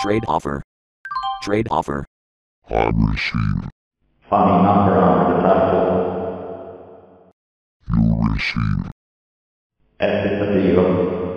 Trade offer. Trade offer. Hard receive. Funny number under the title. You receive. Aspettativo.